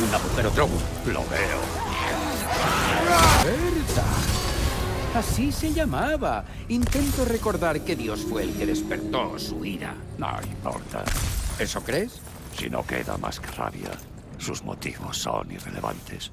Un agujero Drogu. Lo veo. Berta. Así se llamaba. Intento recordar que Dios fue el que despertó su ira. No importa. ¿Eso crees? Si no queda más que rabia, sus motivos son irrelevantes.